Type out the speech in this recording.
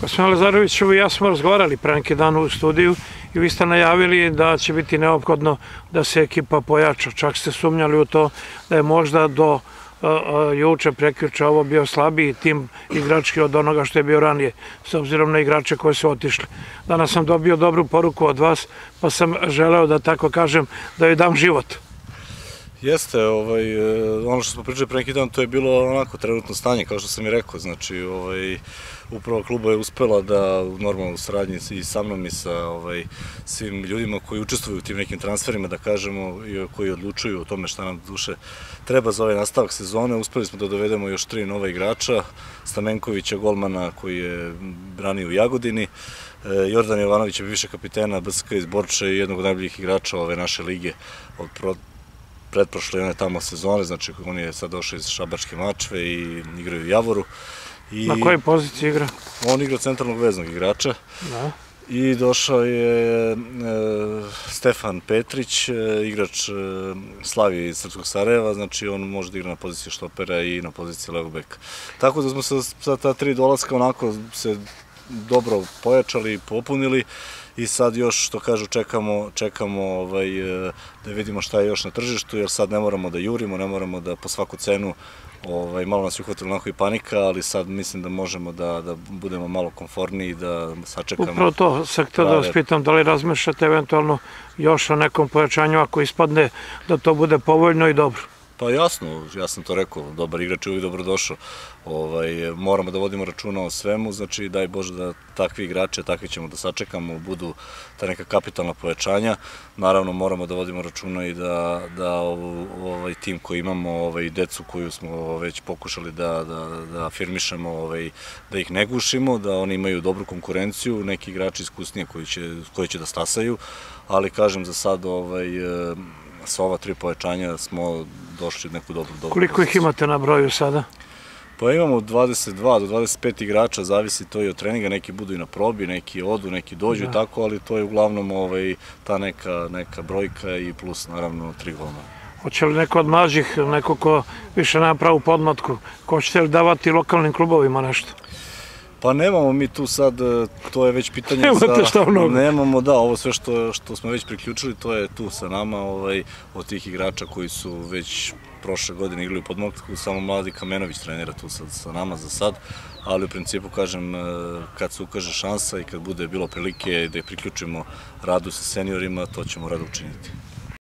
Gospodin Lazarević, evo ja smo razgovarali pre neki dan u studiju i vi ste najavili da će biti neophodno da se ekipa pojača. Čak ste sumnjali u to da je možda do juče, prekjuče ovo bio slabiji tim igrački od onoga što je bio ranije, s obzirom na igrače koji su otišli. Danas sam dobio dobru poruku od vas, pa sam želeo da tako kažem, da joj dam život. Jeste, ovaj, e, ono što smo pričali pre neki dan, to je bilo onako trenutno stanje, kao što sam i rekao, znači, ovaj, upravo kluba je uspela da u normalnu saradnji i sa mnom i sa ovaj, svim ljudima koji učestvuju u tim nekim transferima, da kažemo, i koji odlučuju o tome šta nam duše treba za ovaj nastavak sezone, uspeli smo da dovedemo još tri nova igrača, Stamenkovića, golmana koji je branio u Jagodini, e, Jordan Jovanović je više kapitena BSK iz Borče i jednog od najboljih igrača ove naše lige od pretprošle one tamo sezone, znači on je sad došao iz Šabačke mačve i igraju u Javoru. I Na kojoj poziciji igra? On igra centralnog veznog igrača. Da. I došao je e, Stefan Petrić, e, igrač e, Slavije iz Srpskog Sarajeva, znači on može da igra na poziciji štopera i na poziciji levog beka. Tako da smo sa, sa ta tri dolaska onako se dobro pojačali popunili i sad još što kažu čekamo čekamo ovaj da vidimo šta je još na tržištu jer sad ne moramo da jurimo, ne moramo da po svaku cenu Ovaj, malo nas je uhvatila onako i panika, ali sad mislim da možemo da, da budemo malo konforniji, da sačekamo. Upravo to, sad htio da vas pitam, da li razmišljate eventualno još o nekom pojačanju ako ispadne da to bude povoljno i dobro? Pa jasno, ja sam to rekao, dobar igrač je uvijek dobrodošao. Ovaj, moramo da vodimo računa o svemu, znači daj Bože da takvi igrače, takvi ćemo da sačekamo, budu ta neka kapitalna pojačanja. Naravno moramo da vodimo računa i da, da ovaj tim koji imamo, ovaj, decu koju smo već pokušali da, da, da afirmišemo, ovaj, da ih ne gušimo, da oni imaju dobru konkurenciju, neki igrači iskusnije koji će, koji će da stasaju, ali kažem za sad ovaj, sa ova tri pojačanja smo došli neku dobru dobru Koliko ih imate na broju sada? Pa imamo 22 do 25 igrača, zavisi to i od treninga, neki budu i na probi, neki odu, neki dođu da. tako, ali to je uglavnom ovaj, ta neka, neka brojka i plus naravno tri golmana. Hoće li neko od mlađih, neko ko više nema pravu podmatku, ko ćete li davati lokalnim klubovima nešto? Pa nemamo mi tu sad, e, to je već pitanje Nemate sa... šta mnogo. Nemamo, da, ovo sve što, što smo već priključili, to je tu sa nama, ovaj, od tih igrača koji su već prošle godine igrali u podmoktaku, samo mladi Kamenović trenira tu sad sa nama za sad, ali u principu kažem, e, kad se ukaže šansa i kad bude bilo prilike da je priključimo radu sa seniorima, to ćemo rado učiniti.